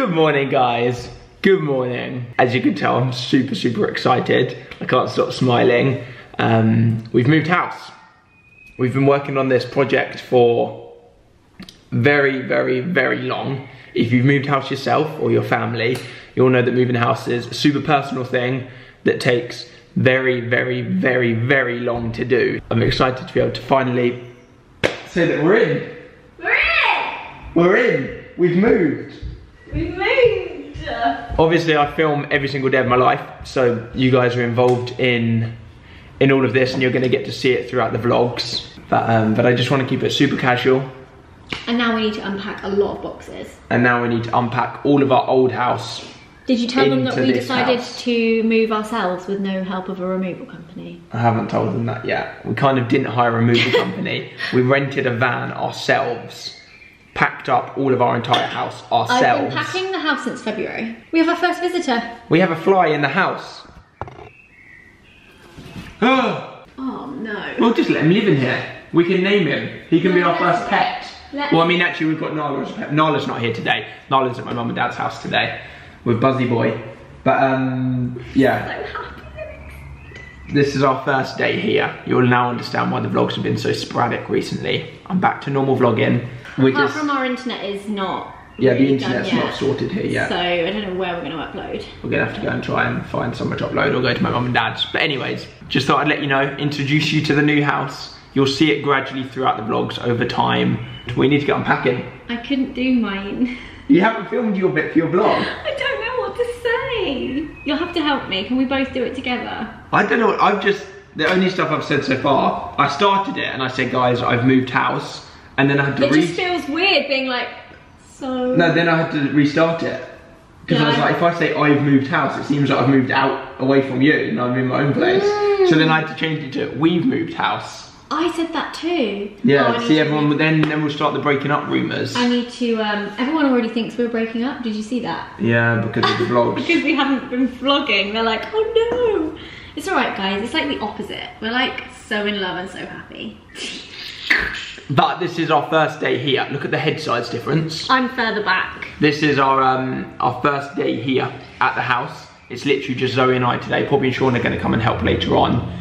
Good morning, guys. Good morning. As you can tell, I'm super, super excited. I can't stop smiling. Um, we've moved house. We've been working on this project for very, very, very long. If you've moved house yourself or your family, you'll know that moving house is a super personal thing that takes very, very, very, very long to do. I'm excited to be able to finally say that we're in. We're in! We're in. We've moved. We moved! Obviously, I film every single day of my life, so you guys are involved in in all of this, and you're going to get to see it throughout the vlogs. But um, but I just want to keep it super casual. And now we need to unpack a lot of boxes. And now we need to unpack all of our old house. Did you tell them that we decided house. to move ourselves with no help of a removal company? I haven't told them that yet. We kind of didn't hire a removal company. we rented a van ourselves, packed up all of our entire house ourselves. I've been packing the house since February. We have our first visitor. We have a fly in the house. Oh, no. we'll just let him live in here. We can name him. He can be our first pet. Let's- Well, I mean, actually, we've got Nala as a pet. Nala's not here today. Nala's at my mum and dad's house today with Buzzy Boy. But um, yeah, So this is our first day here. You'll now understand why the vlogs have been so sporadic recently. I'm back to normal vlogging. We're Apart just from our internet is not. yeah, the really done internet's not sorted here yet. So I don't know where we're going to upload. We're gonna have to go and try and find somewhere to upload or go to my mum and dad's. But anyways, just thought I'd let you know, introduce you to the new house. You'll see it gradually throughout the vlogs over time. We need to get unpacking. I couldn't do mine. You haven't filmed your bit for your vlog. I don't know what to say. You'll have to help me. Can we both do it together? I don't know. I've just the only stuff I've said so far. I started it and I said, guys, I've moved house, and then I had to It just feels weird being like, so. no, then I had to restart it because I was like, if I say I've moved house, it seems like I've moved out away from you and I'm in my own place. So then I had to change it to we've moved house. I said that too. Yeah, Oh, see everyone. re- Then then we'll start the breaking up rumours. I need to. Um, everyone already thinks we're breaking up. Did you see that? Yeah, because of the vlogs. Because we haven't been vlogging. They're like, oh no. It's alright, guys. It's like the opposite. We're like so in love and so happy. But this is our first day here. Look at the head size difference. I'm further back. This is our um our first day here at the house. It's literally just Zoe and I today. Poppy and Sean are going to come and help later on.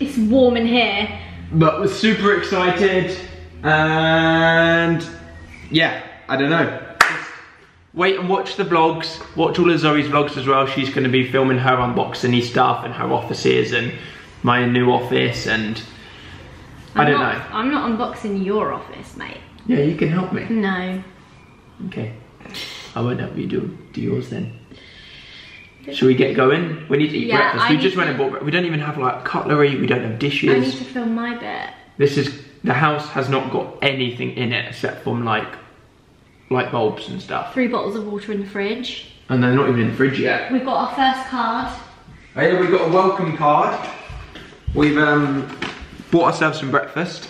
It's warm in here. But we're super excited, and yeah, I don't know. Just wait and watch the vlogs. Watch all of Zoe's vlogs as well. She's going to be filming her unboxing stuff and her offices and my new office and I I'm don't not, know. I'm not unboxing your office, mate. Yeah, you can help me. No. Okay. I won't help you do, do yours then. Should we get going? We need to eat Yeah, breakfast. I we just to- went and bought bre- We don't even have like cutlery. We don't have dishes. I need to film my bit. This is the house has not got anything in it except from like light bulbs and stuff. Three bottles of water in the fridge. And they're not even in the fridge yet. We've got our first card. Hey, we've got a welcome card. We've um, bought ourselves some breakfast,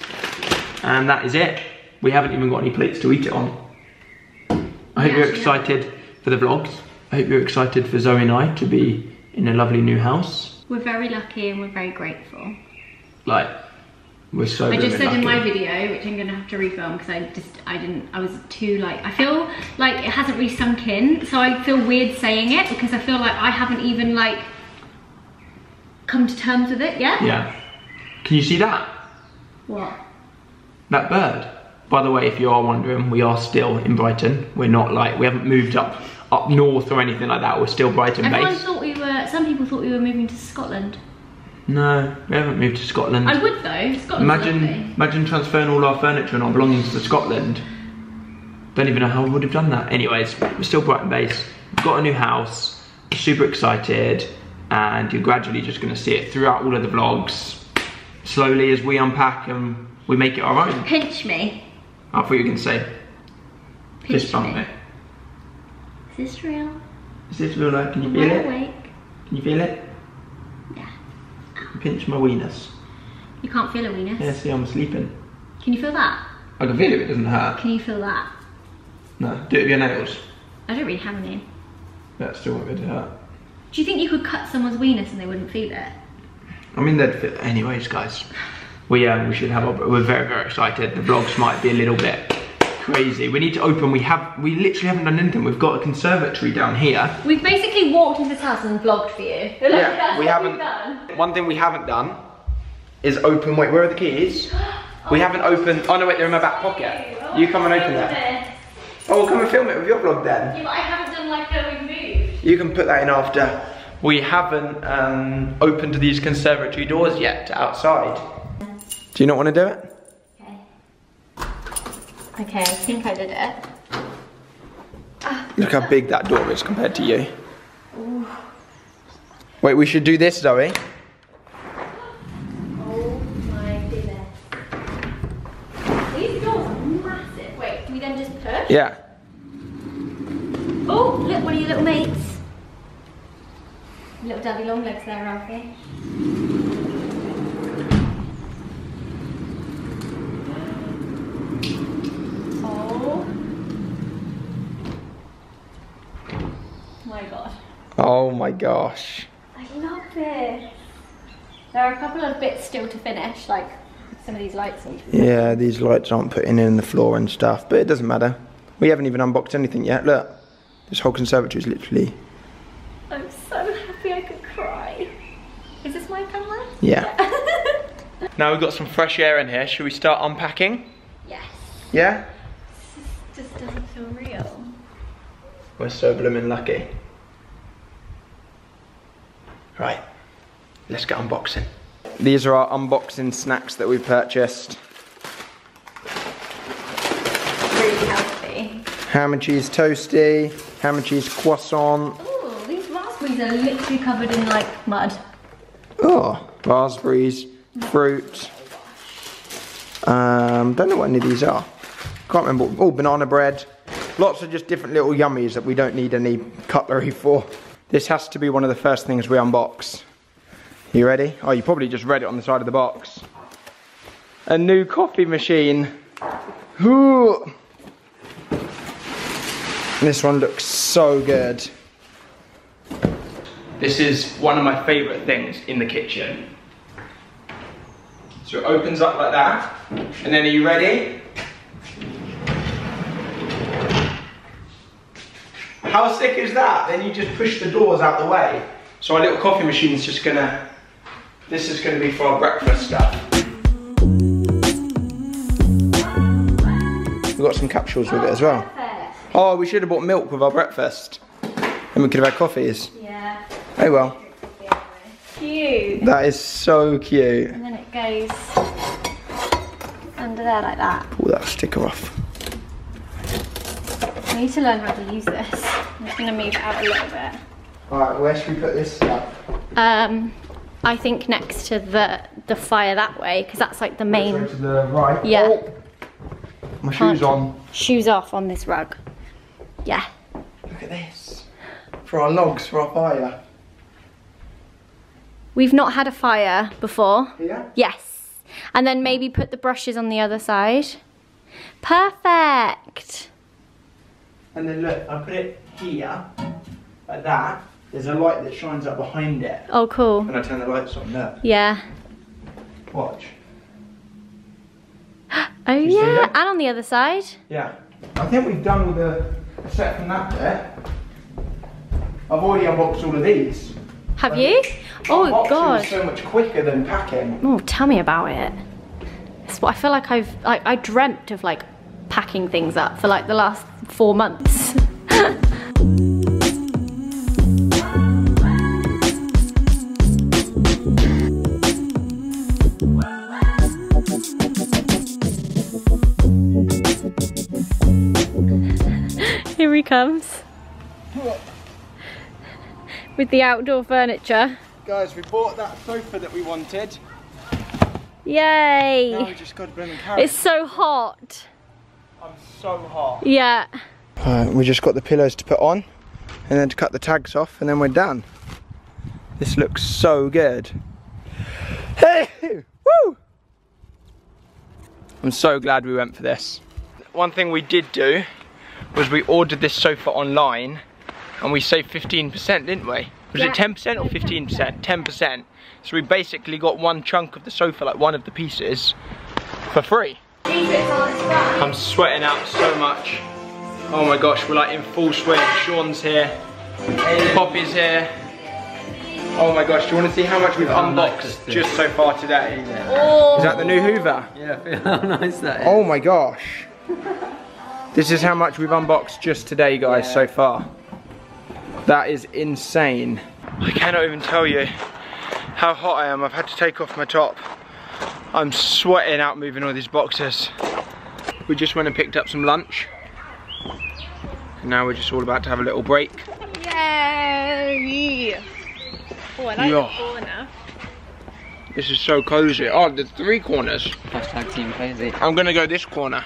and that is it. We haven't even got any plates to eat it on. I hope Yeah, you're excited for the vlogs. I hope you're excited for Zoe and I to be in a lovely new house. We're very lucky and we're very grateful. Like, we're so. I just said in my video, which I'm gonna have to refilm because I just I didn't I was too like I feel like it hasn't really sunk in, so I feel weird saying it because I feel like I haven't even like come to terms with it yet. Yeah. Can you see that? What? That bird. By the way, if you are wondering, we are still in Brighton. We're not like we haven't moved up up north or anything like that. We're still Brighton Everyone based. thought we were. Some people thought we were moving to Scotland. No, we haven't moved to Scotland. I would though. Scotland. Imagine, imagine transferring all our furniture and our belongings to Scotland. Don't even know how we would have done that. Anyways, we're still Brighton based. We've got a new house. Super excited, and you're gradually just going to see it throughout all of the vlogs, slowly as we unpack and we make it our own. Pinch me. I thought you were going to say, Pinch fist bump me. Is this real? Is this real life? Can you Am feel I it? awake? Can you feel it? Yeah. Pinch my weenus. You can't feel a weenus. Yeah, see, I'm sleeping. Can you feel that? I can feel it, it doesn't hurt. Can you feel that? No, do it with your nails. I don't really have any. That still won't be to hurt. Do you think you could cut someone's weenus and they wouldn't feel it? I mean, they'd fit. Anyways, guys, we um, we should have. Our, we're very very excited. The vlogs might be a little bit crazy. We need to open. We have. We literally haven't done anything. We've got a conservatory down here. We've basically walked into this house and vlogged for you. Like, Yeah, we haven't. done. One thing we haven't done is open. Wait, where are the keys? We haven't opened. Oh no, wait, they're in my back pocket. You come and open them. Oh, well, come and film it with your vlog then. Yeah, but I haven't done like a remove. You can put that in after. We haven't um, opened these conservatory doors yet to outside. Do you not want to do it? Okay. Okay, I think I did it. Look how big that door is compared to you. Wait, we should do this, Zoe. Oh my goodness. These doors are massive. Wait, can we then just push? Yeah. Oh, look, one of your little mates. Little daddy long legs there, Ralphie. Oh. My god. Oh my gosh. I love this. There are a couple of bits still to finish, like some of these lights Yeah, these lights aren't putting in the floor and stuff, but it doesn't matter. We haven't even unboxed anything yet. Look, this whole conservatory is literally. I'm happy I could cry. Is this my camera? Yeah. Now we've got some fresh air in here. Should we start unpacking? yes. Yeah? This just doesn't feel real. We're so blooming lucky. Right, let's get unboxing. These are our unboxing snacks that we purchased. Really healthy. Ham and cheese toasty, ham and cheese croissant. Ooh, these raspberries are literally covered in like mud. Oh, raspberries, fruit. Um, don't know what any of these are. Can't remember. Oh, banana bread. Lots of just different little yummies that we don't need any cutlery for. This has to be one of the first things we unbox. You ready? Oh, you probably just read it on the side of the box. A new coffee machine. Ooh. This one looks so good. This is one of my favourite things in the kitchen. So it opens up like that. And then are you ready? How sick is that? Then you just push the doors out the way. So our little coffee machine is just gonna, this is gonna be for our breakfast stuff. We've got some capsules with it as well. Oh, we should have bought milk with our breakfast. And we could have had coffees. Oh well. Cute. That is so cute. And then it goes under there like that. Pull that sticker off. I need to learn how to use this. I'm just gonna move it out a little bit. Alright, where should we put this stuff? Um, I think next to the the fire that way because that's like the main to the right. Yeah. Oh, my shoes Can't- on. shoes off on this rug. Yeah. Look at this. For our logs, for our fire. We've not had a fire before. Here? Yes. And then maybe put the brushes on the other side. Perfect. And then look, I put it here, like that. There's a light that shines up behind it. Oh, cool. And I turn the lights on, there. Yeah. Watch. Oh, you yeah. And on the other side. Yeah. I think we've done with the set from that bit. I've already unboxed all of these. Have you? Oh, God. so much quicker than packing. Oh, tell me about it. It's what I feel like I've like I dreamt of like packing things up for like the last four months. Here he comes. With the outdoor furniture. Guys, we bought that sofa that we wanted. Yay! Now we just got to blooming carry It's so hot. I'm so hot. Yeah. Alright, we just got the pillows to put on and then to cut the tags off and then we're done. This looks so good. Hey! Woo! I'm so glad we went for this. One thing we did do was we ordered this sofa online and we saved 15%, didn't we? Was Yeah. it 10% or 15%? 10%. So we basically got one chunk of the sofa, like one of the pieces, for free. Yeah, secrets are spies. I'm sweating out so much. Oh my gosh, we're like in full swing. Sean's here, Poppy's here. Oh my gosh, do you want to see how much we've unboxed just so far today? Oh. Is that the new Hoover? Yeah, feel how nice that is. Oh my gosh. This is how much we've unboxed just today, guys, so far. That is insane. I cannot even tell you how hot I am. I've had to take off my top. I'm sweating out moving all these boxes. We just went and picked up some lunch. And now we're just all about to have a little break. Yay! Oh, I like Yeah. the corner. This is so cozy. Oh, the three corners. Hashtag team crazy. I'm gonna go this corner.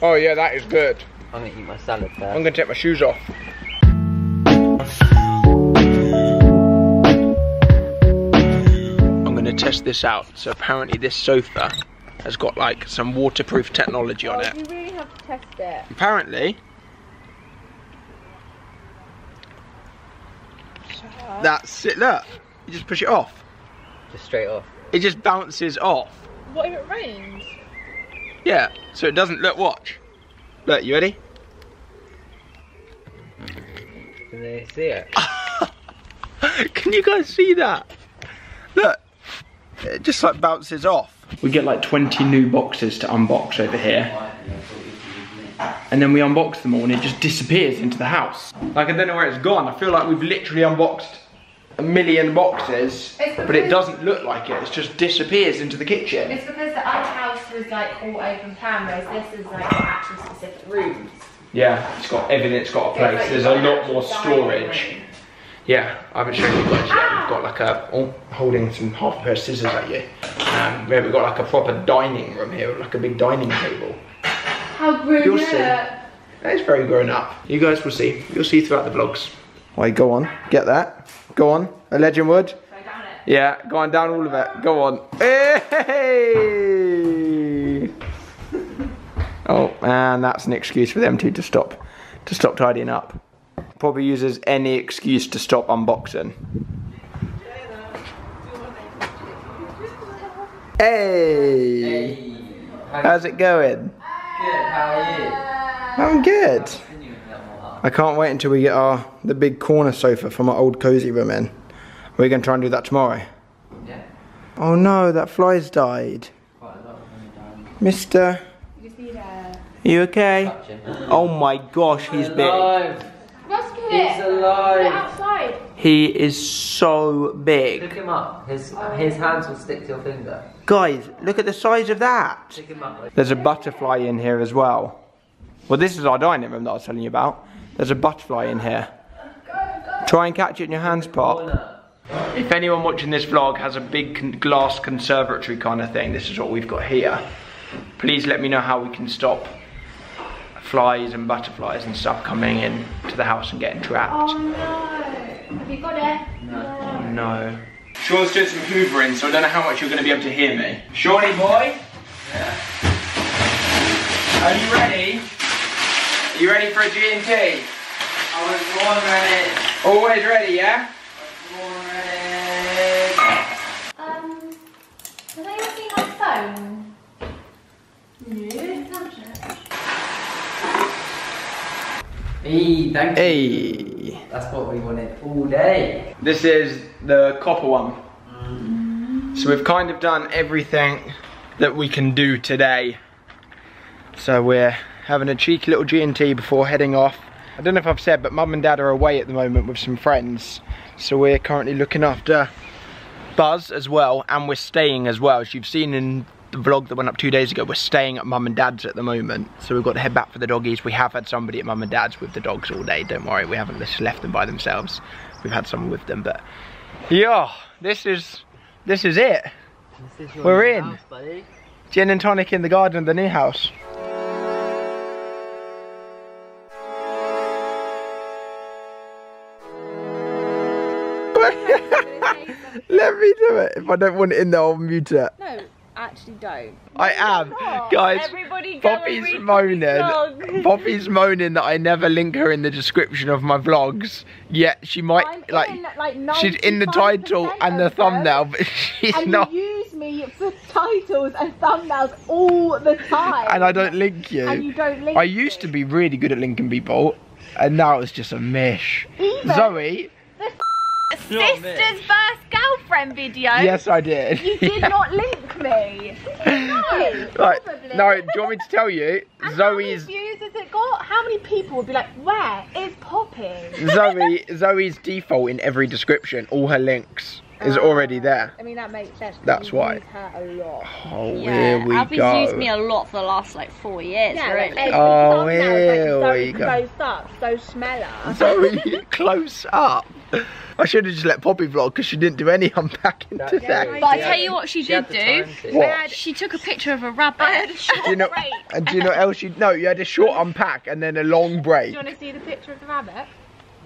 Oh yeah, that is good. I'm gonna eat my salad I'm gonna take my shoes off. Test this out. So apparently this sofa has got like some waterproof technology on oh, it. You really have to test it. Apparently, that's it. Look, you just push it off. Just straight off. It just bounces off. What if it rains? Yeah, so it doesn't look. Watch. Look, you ready? Can they see it? Can you guys see that? Look, it just like bounces off. We get like 20 new boxes to unbox over here. And then we unbox them all and it just disappears into the house. Like I don't know where it's gone. I feel like we've literally unboxed a million boxes, but it doesn't look like it. It just disappears into the kitchen. It's because the other house was like all open plan, whereas this is like actual specific rooms. Yeah, it's got everything. It's got a place. There's a lot more storage. Yeah, I haven't shown you guys yet. We've got like a, oh, holding some half a pair of scissors at you. Um, yeah, we've got like a proper dining room here, like a big dining table. How grown You'll see. It's very grown up. You guys will see. You'll see throughout the vlogs. Wait, go on. Get that. Go on. A legend wood. Yeah, go on down all of it. Go on. Hey! Oh, and that's an excuse for them two to stop, to stop tidying up. Probably uses any excuse to stop unboxing. Hey! How's it going? Good, how are you? I'm good. I can't wait until we get our the big corner sofa from our old cozy room in. We're gonna try and do that tomorrow. Yeah. Oh no, that fly's died. Quite a lot of them Mister, You just need a. you okay? done. Touch him. Oh my gosh, he's big. Alive. Rescue He's it! Put it outside. He is so Pick big. him up. His his hands will stick to your finger. Guys, look at the size of that. Pick him up. There's a butterfly in here as well. Well, this is our dining room that I was telling you about. There's a butterfly in here. Try and catch it in your hands, Pop. If anyone watching this vlog has a big glass conservatory kind of thing, this is what we've got here. Please let me know how we can stop flies and butterflies and stuff coming in to the house and getting trapped. Oh no! Have you got it? Oh no. Sean's doing some hoovering, so I don't know how much you're going to be able to hear me. Shawnee boy? Yeah. Are you ready? Are you ready for a G&T? I was born ready. Always ready, yeah? Born ready. Um, have I ever seen my phone? No. Hey, thank you. Hey. That's what we wanted all day. This is the copper one. Mm. So we've kind of done everything that we can do today. So we're having a cheeky little G&T before heading off. I don't know if I've said, but mum and dad are away at the moment with some friends. So we're currently looking after Buzz as well, and we're staying as well. As you've seen in the vlog that went up two days ago, we're staying at mum and dad's at the moment. So we've got to head back for the doggies. We have had somebody at mum and dad's with the dogs all day, don't worry, we haven't just left them by themselves. We've had someone with them, but yeah, this is, this is it. This is We're in. house, buddy. Gin and tonic in the garden of the new house. Let me do it. If I don't want it in there, I'll mute it. No, actually don't. I am. Oh, Guys, Everybody Poppy's moaning. Poppy's moaning that I never link her in the description of my vlogs. Yet she might I'm like in, like, she's in the title and the thumbnail, but she's And not. you use me me for titles and thumbnails all the time. And I don't link you. And you don't link I used to be really good at linking people, and now it's just a mish. Even Zoe, sister's first girlfriend video. yes, I did. You did not link me. No. Right, probably. no, do you want me to tell you? And Zoe's How many views has it got? How many people would be like, where is Poppy? Zoe Zoe's default in every description, all her links is already ah, there. I mean, that makes sense. That's why. use her a lot. Oh, Yeah, here we Albie's go. used me a lot for the last like four years, Yeah, really. like, Oh, thumbnail is here like, we so go. close up, so smeller. Zoe, close up. I should have just let Poppy vlog because she didn't do any unpacking today. but I tell you what she, She did the do. time to. What? She took a picture of a rabbit. Do you know? And uh, do you know what else you? No, you had a short unpack and then a long break. Do you want to see the picture of the rabbit?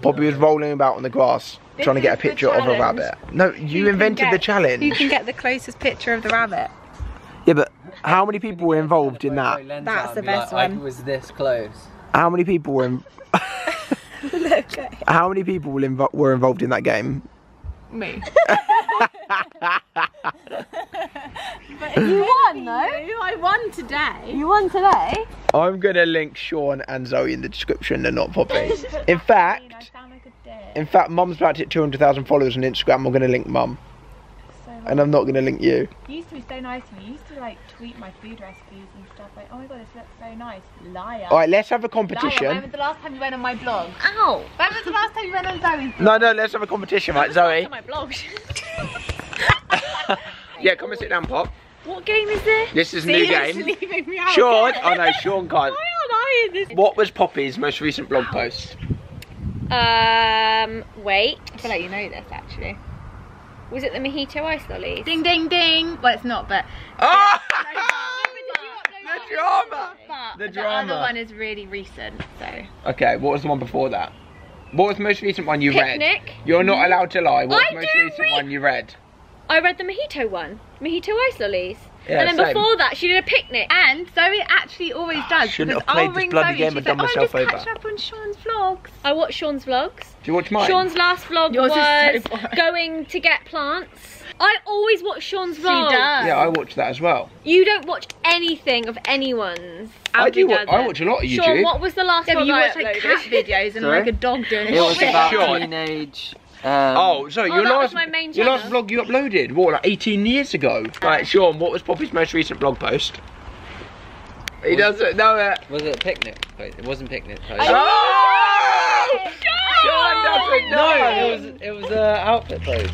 Poppy was rolling about on the grass This trying to get a picture of a rabbit. No, you can invented the challenge. You can get the closest picture of the rabbit. Yeah, but how many people were involved in that? That's the best like, one. I was this close. How many people were? In... How many people were, invo- were involved in that game? Me. you won though. I won today. You won today. I'm gonna link Sean and Zoe in the description. They're not Poppy. In fact, sound like in fact, Mum's about to hit 200,000 followers on Instagram. I'm gonna link Mum, and I'm not gonna link you. You used to be so nice to me. You used to like tweet my food recipes and stuff like, oh my god, this looks so nice. Liar. All right, let's have a Liar. When competition. was the last time you went on my blog? Ow. When was the last time you went on Zoe's blog? No, no, let's have a competition, right, Zoe? On my blog. Yeah, come and sit down, Pop. what game is this? This is a new game. leaving me out Sean, again. oh no, Sean can't. Why aren't I in this? What was Poppy's most recent blog post? Um, wait. I feel like you know this actually. Was it the mojito ice lollies? Ding ding ding. Well, it's not, but Oh! But the drama. The the, other one is really recent. So Okay, what was the one before that? What was the most recent one you read? Picnic. You're not allowed to lie. What's I the most recent read- one you read? I read the mojito one. Mojito ice lollies. Yeah, and then same. before that, she did a picnic. and Zoe actually always ah, does. shouldn't because have played I'll this ring bloody Zoe game and and she's done like, myself oh, I'm over." just catching up on Sean's vlogs. I watched Sean's vlogs. Do you watch mine? Sean's last vlog Yours was so going to get plants. I always watch Sean's vlogs. does. Yeah, I watch that as well. You don't watch anything of anyone's. I do. Wa- I watch a lot of YouTube. Sean, YouTube. what was the last Yeah, but one you I watch like uploaded? cat videos and Sorry? like a dog doing It a was shit. about Sean. teenage. Um, Oh, sorry, Oh, your last my main your last channel. vlog you uploaded, what, like 18 years ago? Right, Sean, what was Poppy's most recent blog post? He doesn't know it. Was it a picnic post? It wasn't picnic post. Oh! Sean doesn't know. No, it was it was a outfit post.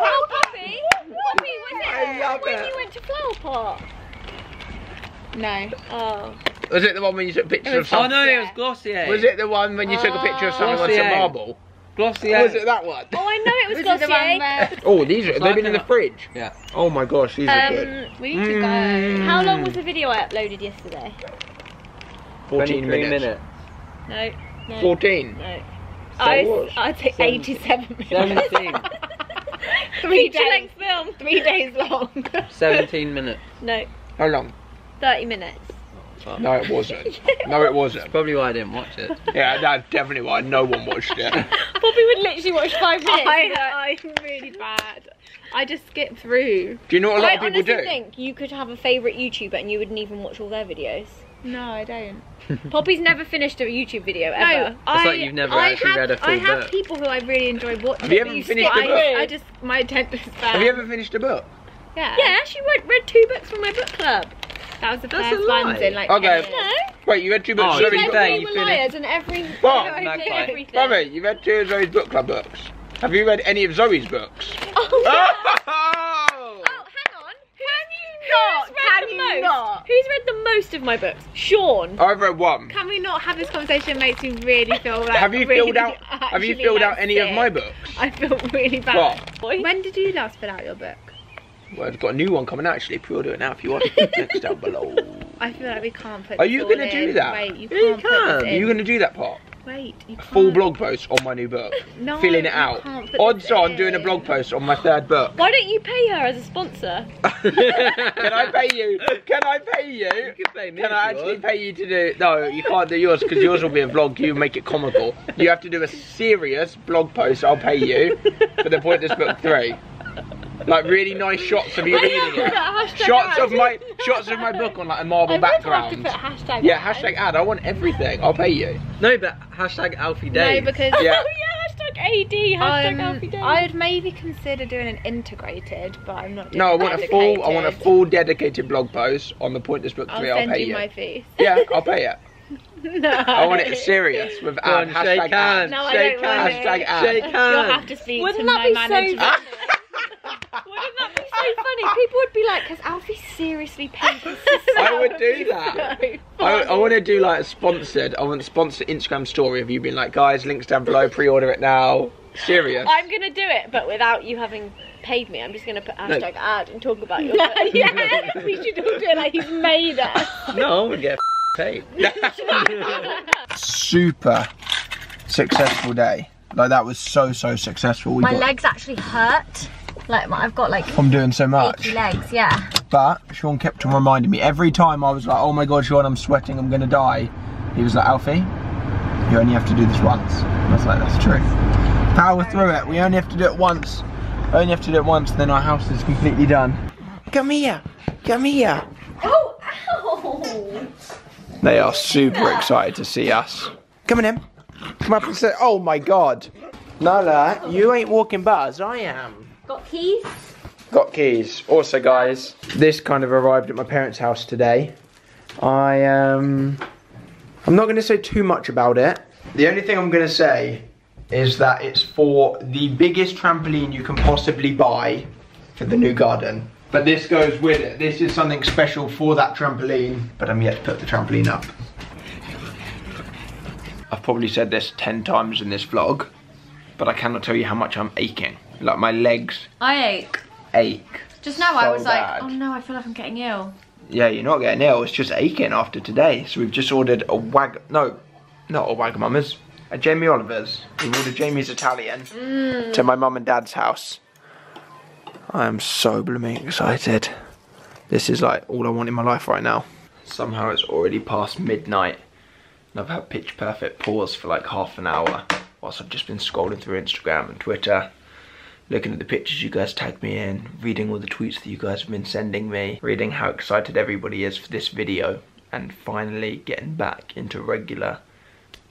Oh, Poppy! Poppy, was it I love when it. you went to Flower Pot? No. Oh. Was it the one when you took pictures of Oh something? no, it was Glossier. Was it the one when you took a picture of something on some marble? Glossier? Or was it that one? Oh, I know it was, Was it the Glossier. Oh, these are, they've been in the fridge. Yeah. Oh my gosh, these are good. Um, we need to go? Mm. how long was the video I uploaded yesterday? 14 minutes. minutes. No. No. 14. No. Star I, Wars. I'd say 87 minutes. 17. Three Feature days. length film. Three days long. 17 minutes. No. How long? 30 minutes. No, it wasn't. No, it wasn't. Probably why I didn't watch it. Yeah, that's definitely why no one watched it. Poppy would literally watch five minutes. I, I'm really bad. I just skip through. Do you know what a lot I of people honestly do? think you could have a favourite YouTuber and you wouldn't even watch all their videos. No, I don't. Poppy's never finished a YouTube video No, ever. I, like you've never I actually have, read a full I have book. people who I really enjoy watching. Have you but ever you finished skip- a book? I, I just my attention span. Have you ever finished a book? Yeah. Yeah, she read, read two books from my book club. That was the That's first lie. ones in like. Okay. 10 No. Wait, you read two books Oh, of to Zoe's be book fair, club? we you were finished- liars and every What? every- Magpie. everything. Mummy, you read two of Zoe's book club books. Have you read any of Zoe's books? Oh, oh, no. Oh! Oh, hang on. Can you not? Who's read Can the you most? not? Who's read the most of my books? Sean. I've read one. Can we not have this conversation? It makes me really feel like. Have you really filled out? Have you filled out any of my books? I feel really bad. What? When did you last fill out your book? Well, I've got a new one coming out actually. Pre-order it now if you want. Links down below. I feel like we can't put. Are you gonna do that? Wait, you Yeah, you can't. Put can. Are you gonna do that part? Wait, you can't. Full blog post on my new book. No, Filling it out. can't put Odds on doing a blog post on my third book. Why don't you pay her as a sponsor? Can I pay you? Can I pay you? You can pay me Can I actually want. pay you to do? No, you can't do yours because yours will be a vlog. You make it comical. You have to do a serious blog post. I'll pay you for the Pointless Book Three. Like really nice shots of you reading it. Shots ad. of my shots of my book on like a marble I would have background. to put hashtag Yeah, ad. hashtag ad. I want everything. I'll pay you. No, but hashtag Alfie Day. No, because Yeah. Oh yeah, hashtag AD, hashtag um, Alfie I would maybe consider doing an integrated, but I'm not doing No, I want a full. I want a full dedicated blog post on the Pointless Book I'll Tree. I'll pay you you. my fees. Yeah, I'll pay it. no. I want it serious with ad. on, Hashtag shake ad. hands. No, I don't want it. Hashtag ad. Shake You'll have to speak Wouldn't to that my be so manager. funny? Wouldn't that be so funny? People would be like, "Has Alfie seriously paid his sister?" I would do that. I, I want to do like a sponsored. I want a sponsored Instagram story of you being like, guys, links down below. Pre-order it now. Serious. I'm gonna do it, but without you having paid me. I'm just gonna put hashtag ad and talk about your. yeah, we should all do it like he's made us. No, I would get paid. Super successful day. Like that was so so successful. We My got legs actually hurt. Like I've got like from doing so much. legs. Yeah. But Sean kept on reminding me every time I was like, oh my god, Sean, I'm sweating, I'm gonna die. He was like, Alfie, you only have to do this once. I was like, that's true. Power through it. We only have to do it once. Only have to do it once, then our house is completely done. Come here. Come here. Oh, ow! They are super excited to see us. Come on in. Come up and say, oh my god. Nala, you ain't walking bars, I am. Got keys? Got keys. Also, guys, this kind of arrived at my parents' house today. I um, I'm not going to say too much about it. The only thing I'm going to say is that it's for the biggest trampoline you can possibly buy for the new garden. But this goes with it. This is something special for that trampoline. But I'm yet to put the trampoline up. I've probably said this 10 times in this vlog, but I cannot tell you how much I'm aching. Like my legs I ache. ache. Just now I was bad. like, oh no, I feel like I'm getting ill. Yeah, you're not getting ill. It's just aching after today. So we've just ordered a wag. No, not a Wagamama's. A Jamie Oliver's. We've ordered Jamie's Italian mm. to my mum and dad's house. I am so blooming excited. This is like all I want in my life right now. Somehow it's already past midnight, and I've had pitch perfect pause for like half an hour whilst I've just been scrolling through Instagram and Twitter looking at the pictures you guys tagged me in, reading all the tweets that you guys have been sending me, reading how excited everybody is for this video, and finally getting back into regular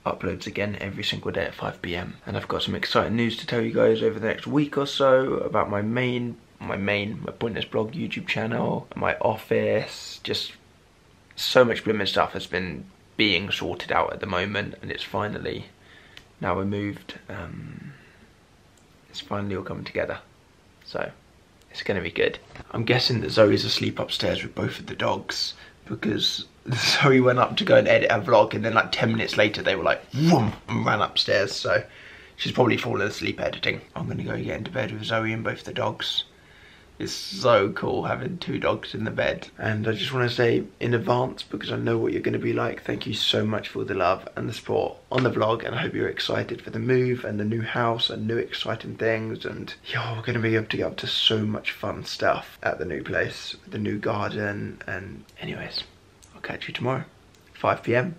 uploads again every single day at 5pm. And I've got some exciting news to tell you guys over the next week or so about my main, my main, my Pointless Blog YouTube channel, my office, just so much blooming stuff has been being sorted out at the moment, and it's finally now removed. Um, it's finally all coming together. So it's gonna be good. I'm guessing that Zoe's asleep upstairs with both of the dogs because Zoe went up to go and edit a vlog and then like 10 minutes later they were like whoom and ran upstairs so she's probably fallen asleep editing. I'm gonna go get into bed with Zoe and both the dogs. It's so cool having two dogs in the bed. And I just want to say in advance, because I know what you're going to be like, thank you so much for the love and the support on the vlog. And I hope you're excited for the move and the new house and new exciting things. And yo, we're going to be able to get up to so much fun stuff at the new place, the new garden. And anyways, I'll catch you tomorrow, 5 p.m.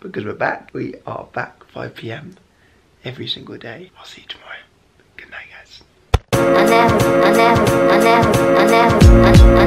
Because we're back. We are back 5 p.m. every single day. I'll see you tomorrow. Good night, guys. I never, I never, I